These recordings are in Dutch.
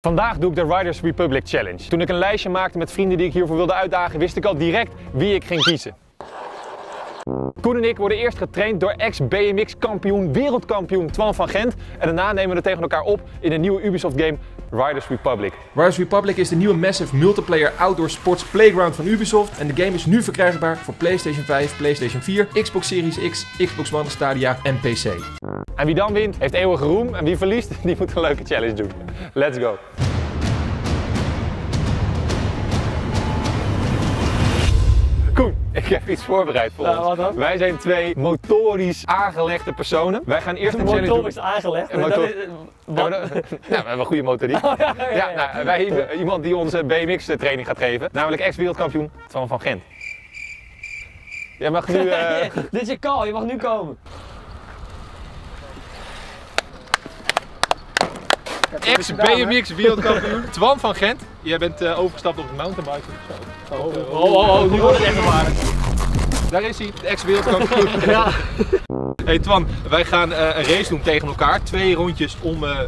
Vandaag doe ik de Riders Republic Challenge. Toen ik een lijstje maakte met vrienden die ik hiervoor wilde uitdagen, wist ik al direct wie ik ging kiezen. Koen en ik worden eerst getraind door ex-BMX-kampioen, wereldkampioen Twan van Gent. En daarna nemen we het tegen elkaar op in een nieuwe Ubisoft-game Riders Republic. Riders Republic is de nieuwe massive multiplayer outdoor sports playground van Ubisoft. En de game is nu verkrijgbaar voor PlayStation 5, PlayStation 4, Xbox Series X, Xbox One, Stadia en PC. En wie dan wint, heeft eeuwige roem. En wie verliest, die moet een leuke challenge doen. Let's go. Ik heb iets voorbereid voor Ja, ons. Wij zijn twee motorisch aangelegde personen. Wij gaan eerst een challenge. Motorisch aangelegd. Motor- Dat is- eh, wat? ja, we hebben een goede motoriek. Oh, ja, ja, ja, Ja, nou, wij hebben iemand die onze BMX-training gaat geven, namelijk ex-wereldkampioen Twan van Gent. Jij mag nu... eh, Dit is je call, je mag nu komen. Ex-BMX wereldkampioen Twan van Gent. Jij bent eh, overgestapt op de mountainbike. Zo. Oh, oh, oh, nu wordt het echt gevaarlijk. Daar is hij, de ex-wereldkampioen. Ja. Hey Twan, wij gaan eh, een race doen tegen elkaar. Twee rondjes om eh,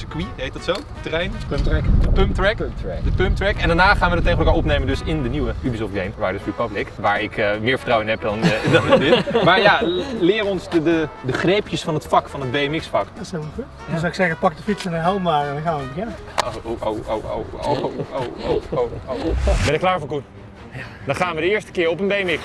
circuit, heet dat zo? Terrein? Pumptrack. De pump track. Pumptrack. De pump track. En daarna gaan we het tegen elkaar opnemen dus in de nieuwe Ubisoft game, Riders Republic. Waar ik eh, meer vertrouwen in heb dan, eh, dan in dit. Maar ja, leer ons de, de, de greepjes van het vak, van het BMX vak. Dat is helemaal goed. Dan zou ik zeggen, pak de fiets en de helm maar en dan gaan we beginnen. Oh, oh, oh, oh, oh, oh, oh, oh, oh, oh, oh. Ben je er klaar voor, Koen? Dan gaan we de eerste keer op een BMX.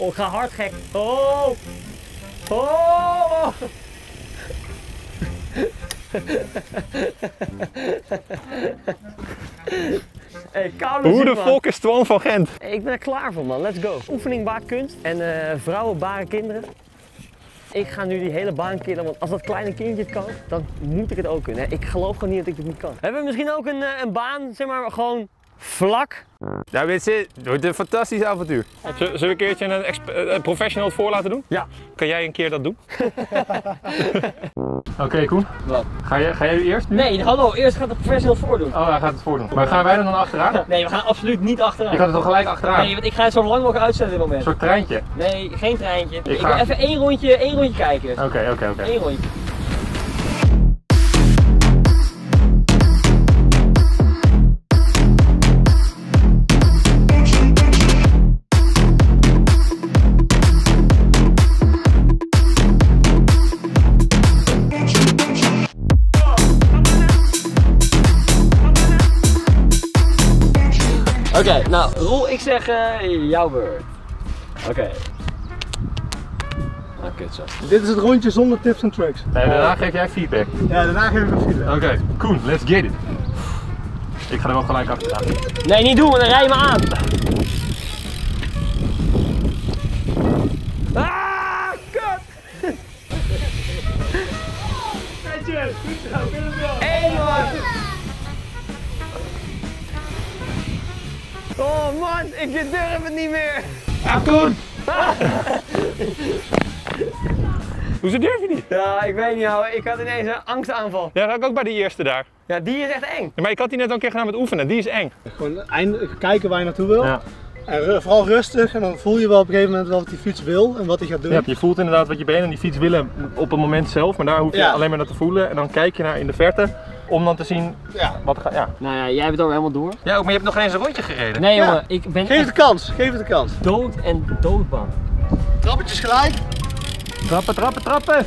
Oh, ga hard gek. Oh! Oh! Hey, Hoe de volk is Twan van Gent? Ik ben er klaar voor man, let's go. Oefening baart kunst en eh, vrouwen baren kinderen. Ik ga nu die hele baan killen, want als dat kleine kindje het kan, dan moet ik het ook kunnen. Ik geloof gewoon niet dat ik het niet kan. Hebben we misschien ook een, eh, een baan, zeg maar, gewoon vlak? Nou, weet je, het wordt een fantastisch avontuur. Zullen we een keertje een, eh, een professional het voor laten doen? Ja. Kan jij een keer dat doen? Oké, Koen. Wat? Ga jij, ga jij nu eerst? Nee, hallo, eerst gaat de professional het voordoen. Oh, hij gaat het voordoen. Maar gaan wij er dan achteraan? Nee, we gaan absoluut niet achteraan. Je gaat er toch gelijk achteraan? Nee, want ik ga het zo lang mogelijk uitzetten dit Een moment. soort treintje. Nee, geen treintje. Ik, ga- wil even één rondje, één rondje kijken. Oké, oké, oké. Eén rondje. Oké, nou, Roel, ik zeg eh, jouw beurt. Oké. Ah, kut zo. Dit is het rondje zonder tips en tricks. Nee, daarna geef jij feedback. Ja, daarna geef ik feedback. Oké, Koen, let's get it. Ik ga er wel gelijk achteraan. Nee, niet doen, want dan rij je me aan. Ik durf het niet meer. Koen! Hoezo durf je niet? Ja, ik weet niet, ouwe. ik had ineens een angstaanval. Ja, dat had ik ook bij die eerste daar. Ja, die is echt eng. Ja, maar ik had die net al een keer gedaan met oefenen, die is eng. Gewoon eind- kijken waar je naartoe wil. Ja. En vooral rustig en dan voel je wel op een gegeven moment wel wat die fiets wil en wat hij gaat doen. Ja, je voelt inderdaad wat je benen en die fiets willen op het moment zelf, maar daar hoef je Ja. alleen maar naar te voelen. En dan kijk je naar in de verte om dan te zien Ja. wat gaat. Ja. Nou ja, jij hebt het ook helemaal door. ja, maar je hebt nog geen eens een rondje gereden. Nee Ja. jongen, ik ben Geef het de kans, geef het de kans. dood en doodbang. Trappetjes gelijk. Trappen, trappen, trappen!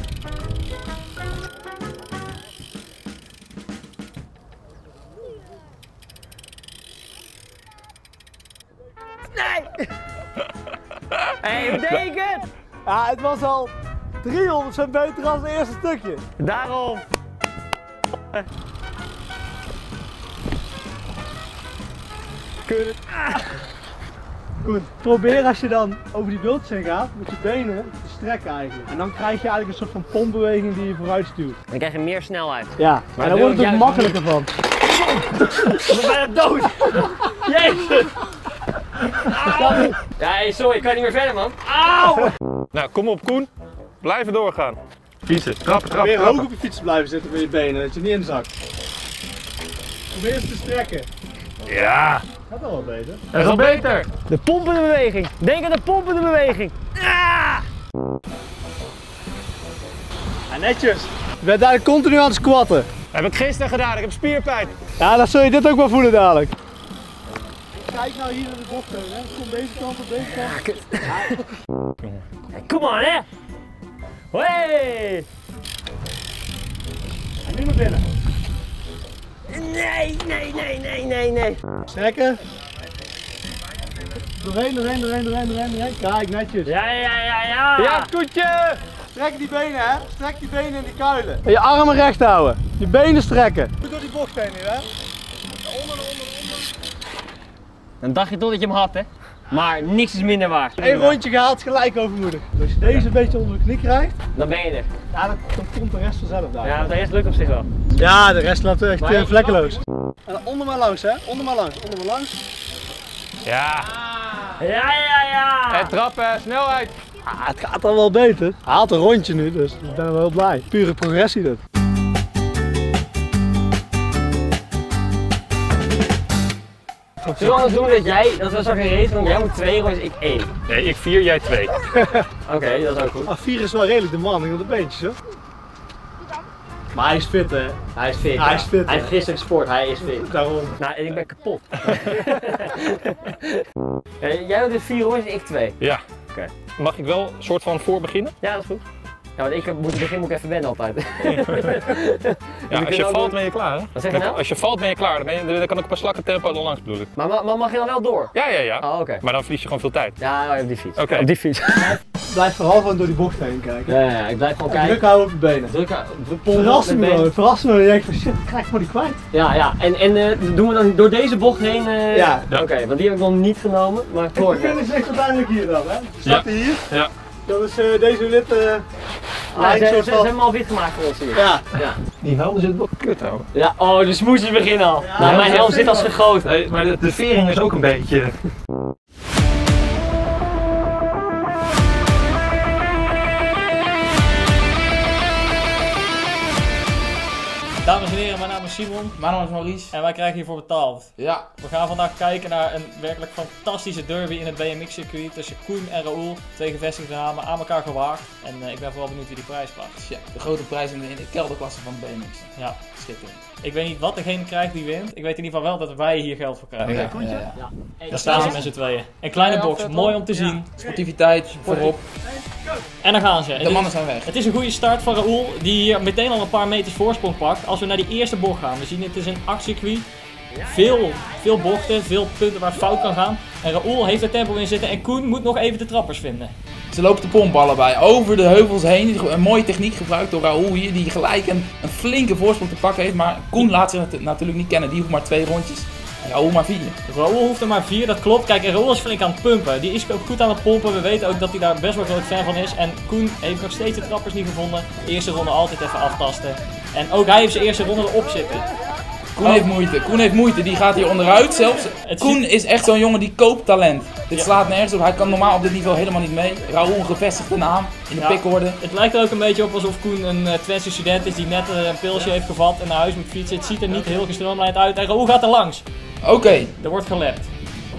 Nee! Hé, hey, betekent? Ja, het was al 300 cent beter dan het eerste stukje. Daarom. Goed, probeer als je dan over die bultjes heen gaat, met je benen te strekken eigenlijk. En dan krijg je eigenlijk een soort van pompbeweging die je vooruit stuurt. Dan krijg je meer snelheid. Ja, maar dan doe wordt het ik er juist makkelijker van. Ben bijna dood. Jezus. Auw. Ja, sorry, ik kan niet meer verder, man. Auw. Nou, kom op Koen. Blijven doorgaan. Fietsen, trappen, trappen, Probeer hoog op je fiets te blijven zitten met je benen, dat je niet inzakt. Probeer eens te strekken. Ja, Gaat al wat beter. dat is al beter. De pompende beweging. Denk aan de pompende beweging. Ah! Ja, netjes. Je bent eigenlijk continu aan het squatten. heb ik gisteren gedaan, ik heb spierpijn. Ja, dan zul je dit ook wel voelen dadelijk. Kijk nou hier naar de bocht heen, hè. Kom deze kant op deze kant. Kom on, hè! Hey! En nu naar binnen. Nee, nee, nee, nee, nee, nee. Strekken. Doorheen, doorheen, doorheen, doorheen, doorheen, doorheen. Kijk, netjes. Ja, ja, ja, ja. Ja, koetje! Strek die benen, hè. Strek die benen in die kuilen. En je armen recht houden. Je benen strekken. Goed door die bocht heen nu, hè. Dan dacht je toch dat je hem had, hè? Maar niks is minder waard. Eén rondje gehaald, gelijk overmoedig. Als je deze een beetje onder de knie krijgt, Dan ben je er. Ja, dan, dan komt de rest vanzelf daar. Ja, de rest lukt op zich wel. Ja, de rest laten we echt Maar eh, vlekkeloos. En onder maar langs, hè? Onder maar langs, onder maar langs. Ja, Ja, ja, ja. en trappen, snelheid. Ah, het gaat al wel beter. Hij haalt een rondje nu, dus ik ben wel heel blij. Pure progressie dit. Zullen we anders doen dat jij, dat we straks een race doen, jij moet twee rondjes, ik één. Nee, ik vier, jij twee. Oké, dat is ook goed. Ah, vier is wel redelijk de manning op de beentjes, hoor. Maar hij is fit, hè? Hij is fit. Hij is fit, Hij heeft gisteren gesport, hij is fit. Daarom. Nou, en ik ben kapot. Ja, jij doet dus vier rondjes, ik twee. Ja. Oké. Mag ik wel een soort van voor beginnen? Ja, dat is goed. Ja, want ik moet het begin moet ik even wennen altijd. Ja, als je valt doen- ben je klaar. Hè? Wat zeg je Dan- nou? Als je valt ben je klaar, dan, ben je, dan kan ik op een slakke tempo er langs bedoel ik. Maar, maar, maar mag je dan wel door? Ja, ja, ja. Oh, oké. Maar dan verlies je gewoon veel tijd. Ja, op die fiets. Oké. Op die fiets. Blijf vooral gewoon door die bocht heen kijken. Ja, ja, ja, ik blijf gewoon En druk kijken. houden op je benen. Druk, Verras me verras me. Je denkt van shit, ik krijg maar die kwijt. Ja, ja. En, en eh, doen we dan door deze bocht heen? eh, Ja. Oké, want die heb ik nog niet genomen, maar De net. finish ligt uiteindelijk hier dan, hè? Staat hij hier? Ja. Dat is eh, deze wit lijn ze, ze, ze van... hebben hem al wit gemaakt voor ons hier. Ja. Ja. Die helm zit wel kut hoor. ja. Oh, de smoesjes beginnen al. nou, mijn helm zit als gegoten. Nee, maar de, de vering is ook een beetje. Dames en heren, naam is Simon Mijn naam is Maurice. en wij krijgen hiervoor betaald. Ja, We gaan vandaag kijken naar een werkelijk fantastische derby in het BMX-circuit tussen Koen en Raoul. Twee gevestigde namen aan elkaar gewaagd. En eh, ik ben vooral benieuwd wie die prijs pakt. ja, de grote prijs in de, in de kelderklasse van BMX. Ja, Schitterend. ik weet niet wat degene krijgt die wint. Ik weet in ieder geval wel dat wij hier geld voor krijgen. Ja, ja, ja. Daar staan ze met z'n tweeën. Een kleine box, mooi om te zien. Sportiviteit voorop. En daar gaan ze. De mannen zijn weg. Het is een goede start van Raoul, die hier meteen al een paar meters voorsprong pakt. Als we naar die eerste bocht gaan, we zien het is een achtcircuit. Veel, veel bochten, veel punten waar fout kan gaan. En Raoul heeft er tempo in zitten en Koen moet nog even de trappers vinden. Ze lopen de pomp allebei over de heuvels heen. Een mooie techniek gebruikt door Raoul hier, die gelijk een, een flinke voorsprong te pakken heeft. Maar Koen laat zich nat- natuurlijk niet kennen, die hoeft maar twee rondjes. En Raoul maar vier. Raoul hoeft er maar vier, dat klopt. Kijk, en Raoul is flink aan het pumpen. Die is ook goed aan het pompen. We weten ook dat hij daar best wel groot fan van is. En Koen heeft nog steeds de trappers niet gevonden. De eerste ronde altijd even aftasten. En ook hij heeft zijn eerste ronde erop zitten. Koen heeft moeite, Koen heeft moeite, die gaat hier onderuit zelfs. Het Koen is echt zo'n jongen die koopt talent. Dit slaat nergens op, hij kan normaal op dit niveau helemaal niet mee. Raoul een gevestigde naam in de Ja. pickorde. Het lijkt er ook een beetje op alsof Koen een uh, Twentse student is die net eh, een pilsje heeft gevat en naar huis moet fietsen. Het ziet er niet heel gestroomlijnd uit. En Raoul gaat er langs. Oké, Er wordt gelept.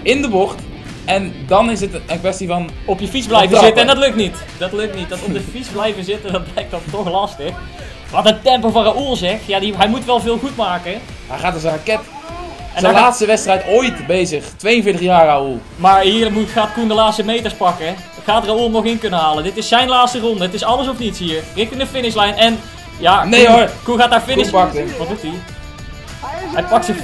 in de bocht. En dan is het een kwestie van Op je fiets blijven zitten en dat lukt niet. Dat lukt niet. Dat op de fiets blijven zitten, dat blijkt dan toch lastig. Wat een tempo van Raoul zeg. Ja, die, hij moet wel veel goed maken. Hij gaat als een raket. En Zijn gaat- laatste wedstrijd ooit bezig. 42 jaar Raoul. Maar hier moet, gaat Koen de laatste meters pakken. Gaat Raoul nog in kunnen halen. Dit is zijn laatste ronde. Het is alles of niets hier. Richting de finishlijn. En ja, Nee, Koen, hoor. Koen gaat daar. Koen pakt hem. Wat doet hij? Hij pakt zijn...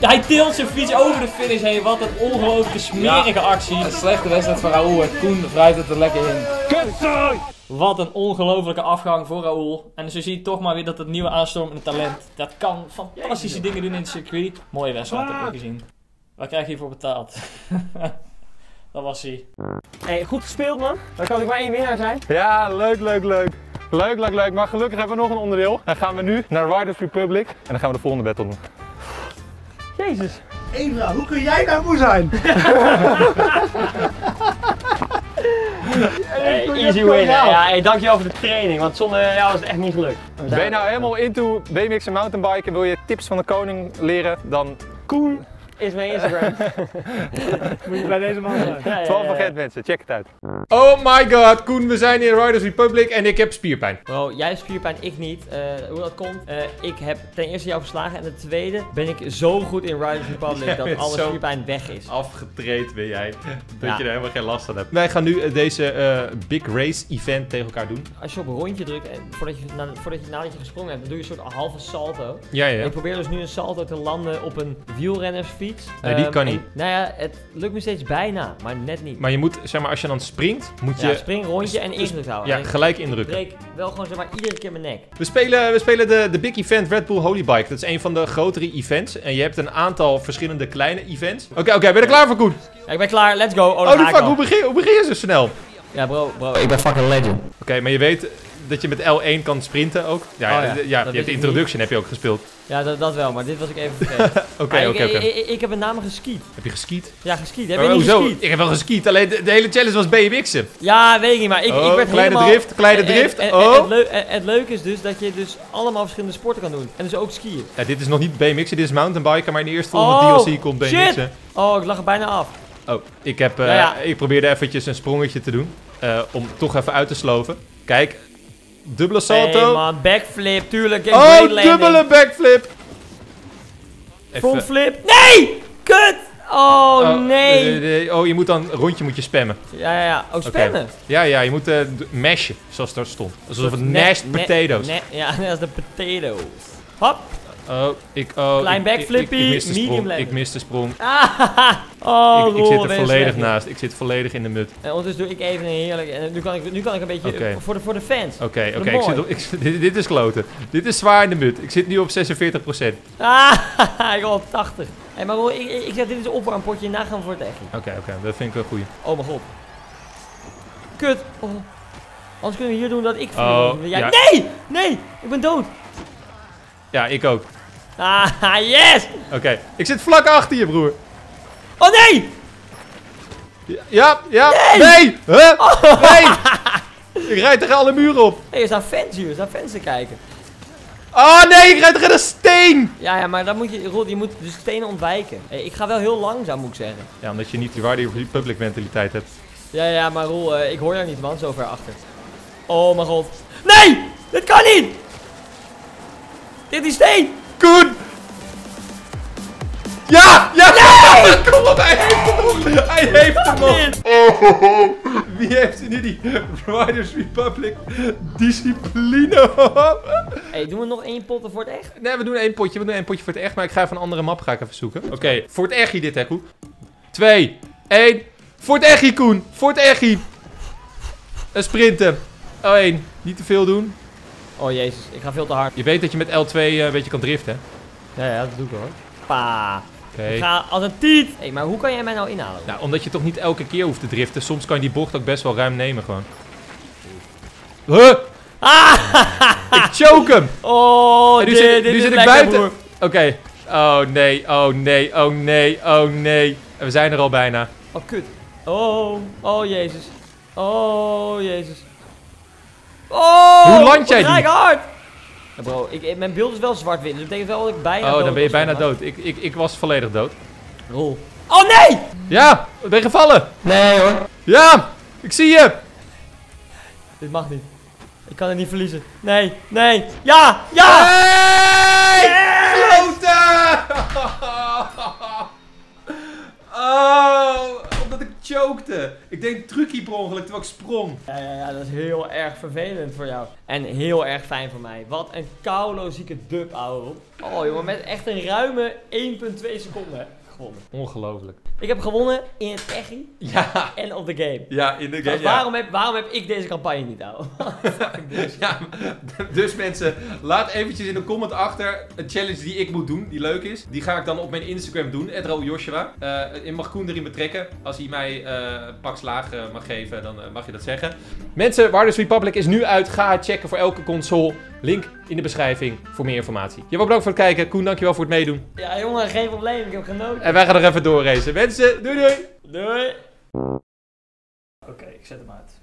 Hij tilt zijn fiets over de finish heen. Wat een ongelooflijke smerige actie. Een slechte wedstrijd van Raoul. En Koen wrijft het er lekker in. Wat een ongelofelijke afgang voor Raoul. En zo zie je toch maar weer dat het nieuwe aanstormende talent, dat kan fantastische dingen doen in het circuit. Mooie wedstrijd heb ik gezien. Waar krijg je hiervoor betaald? dat was hij. Hey, goed gespeeld man. Dan kan ik maar één winnaar zijn. Ja, leuk, leuk, leuk. Leuk, leuk, leuk. Maar gelukkig hebben we nog een onderdeel. Dan gaan we nu naar Riders Republic. En dan gaan we de volgende battle doen. Jezus. Eén vraag, hoe kun jij nou moe zijn? Hey, easy win. voor jou. Ja, hey, dankjewel voor de training, want zonder jou was het echt niet gelukt. Ben je nou helemaal into BMX en mountainbiken en wil je tips van de koning leren? Dan Koen is mijn Instagram. Moet je bij deze man zijn. Ja, ja, 12 ja. agent mensen, check het uit. Oh my god, Koen, we zijn in Riders Republic en ik heb spierpijn. Bro, jij hebt spierpijn, ik niet. Eh, hoe dat komt? Eh, ik heb ten eerste jou verslagen en ten tweede ben ik zo goed in Riders Republic dat alle spierpijn weg is. Afgetraind ben jij. Dat Ja. je er helemaal geen last van hebt. Wij gaan nu eh, deze eh, Big Race event tegen elkaar doen. Als je op een rondje drukt en voordat je, na, voordat je nadat je gesprongen hebt, dan doe je een soort halve salto. Ja, ja. Ik probeer dus nu een salto te landen op een wielrennersfiets. Nee, die Ehm, kan en- niet. nou ja, het lukt me steeds bijna, maar net niet. Maar je moet, zeg maar, als je dan springt, moet je ja, spring, rondje en ingedrukt houden. ja, En ik gelijk indrukken. breek wel gewoon zeg maar iedere keer mijn nek. We spelen, we spelen de, de big event Red Bull Holy Bike. Dat is een van de grotere events. En je hebt een aantal verschillende kleine events. Oké, oké, ben je er klaar voor, Koen? Ja, ik ben klaar, let's go. Oh, Oh, ik fuck, hoe begin, hoe begin je zo snel? Oké, Ja bro, bro, ik ben fucking legend. maar je weet dat je met L1 kan sprinten ook. Ja, Oh ja, dat ja je hebt ik Introduction heb je ook gespeeld. Ja, dat, dat wel, maar dit was ik even vergeten. Oké, oké, ik, oké. ik, heb met name geskiet. Heb je geskiet? Ja, geskiet. Heb Oh, je niet hoezo? geskiet? Ik heb wel geskiet, alleen de, de hele challenge was BMX'en. Ja, weet ik niet, maar ik, Oh, ik werd kleine helemaal... drift, kleine En- en- drift, En, en- oh. het, leu- en het leuke is dus dat je dus allemaal verschillende sporten kan doen. En dus ook skiën. Ja, dit is nog niet BMX'en, dit is mountainbiken, maar in de eerste volgende Oh, DLC komt! BMX'en. Oh, ik lag er bijna af. Oh, ik, heb, eh, Ja, ja. ik probeerde eventjes een sprongetje te doen. eh, om toch even uit te sloven. Kijk, dubbele salto. Hey man, backflip, tuurlijk. en oh, dubbele backflip. Frontflip. Nee! Kut! Oh, Oh, nee. Oh, je moet dan een rondje moet je spammen. Ja, ja, ja. Oh, spammen. Ja, ja, je moet d- mashen, zoals daar stond. Alsof het mashed potatoes. ne- ja, net als de potatoes. Hop. Oh, ik, oh, Klein ik- backflippy, ik, ik mis de medium sprong. landing. Ik mis de sprong. Ah, oh, ik, ik zit er volledig naast. Ik zit volledig in de mut. En ondertussen doe ik even een heerlijk... En nu kan ik, nu kan ik een beetje... Voor, de, voor de fans. Oké, oké. ik zit- dit, dit is kloten. Dit is zwaar in de mut. Ik zit nu op 46%. Ah, ik ben op 80. Hey, maar Roel, ik, ik, zeg dit is een opwarmpotje. Na gaan we voor het echt. Oké, oké. Dat vind ik wel goed. Oh mijn god. Kut. Oh. Anders kunnen we hier doen dat ik Oh, ja. Nee! Nee! Ik ben dood. Ja, ik ook. Ah, yes! Oké. Ik zit vlak achter je, broer. Oh nee! Ja, ja. Nee! Huh? Nee! Ik rijd tegen alle muren op. Hey, er staan fans hier. Er staan fans te kijken. Oh nee, ik rijd tegen een steen! Ja, ja, maar dan moet je, Roel, je moet de stenen ontwijken. Hey, ik ga wel heel langzaam, moet ik zeggen. Ja, omdat je niet die Wardy Republic mentaliteit hebt. Ja, ja, maar Roel, eh, ik hoor jou niet, man, zo ver achter. Oh mijn god. Nee! Dit kan niet! Dit is steen! Koen! Ja! Ja! Nee! Kom op, hij heeft hem nog! Hij heeft hem nog! Dit. Wie heeft nu die Riders Republic discipline? Hey, doen we nog één pot voor het echt? nee, we doen één potje. We doen één potje voor het echt, maar ik ga even een andere map ga ik even zoeken. Oké, voor het echi dit, hè, Koen. Twee, één. Voor het echi, Koen. Voor het echi. Een sprinten. Oh, één. Niet te veel doen. Oh jezus, ik ga veel te hard. Je weet dat je met L2 eh, een beetje kan driften, hè? Ja, ja, dat doe ik hoor. Pa. Oké. Ik ga als een tiet. Hé, hey, maar hoe kan jij mij nou inhalen? Nou, omdat je toch niet elke keer hoeft te driften. Soms kan je die bocht ook best wel ruim nemen gewoon. Huh? Ik choke hem! Oh, En nu dit, zit, dit nu is zit ik buiten. Oké. Oh nee, oh nee, oh nee, oh nee. En we zijn er al bijna. Oh, kut. Oh, oh jezus. Oh jezus. Oh, Hoe land jij die? hard. Ja, bro, ik, ik- mijn beeld is wel zwart-wit. Dus dat betekent wel dat ik bijna Oh, dood dan ben je bijna dood. Ik, ik, ik was volledig dood. Rol. Oh nee! Ja, ben je gevallen? Nee hoor. Ja, ik zie je. Dit mag niet. Ik kan het niet verliezen. Nee, nee. Ja, ja! Hey! Per ongeluk ik sprong. Ja, ja, ja, dat is heel erg vervelend voor jou. En heel erg fijn voor mij. Wat een koulo zieke dub, ouwe. Oh jongen, met echt een ruime 1,2 seconden gewonnen. Ongelooflijk. Ik heb gewonnen in het echi Ja, en op de game. ja, in de game. Ja. waarom, heb, waarom heb ik deze campagne niet, ouwe? Bullshit. Ja, dus mensen, laat eventjes in de comment achter een challenge die ik moet doen, die leuk is. Die ga ik dan op mijn Instagram doen, Joshua. Eh mag Koen erin betrekken. Als hij mij een pak slaag mag geven, dan eh, mag je dat zeggen. Mensen, Warders Republic is nu uit. Ga het checken voor elke console. Link in de beschrijving voor meer informatie. Jij bedankt voor het kijken. Koen, dankjewel voor het meedoen. Ja jongen, geen probleem. Ik heb genoten. En wij gaan er even doorracen. Mensen, doei doei! Doei. Oké, ik zet hem uit.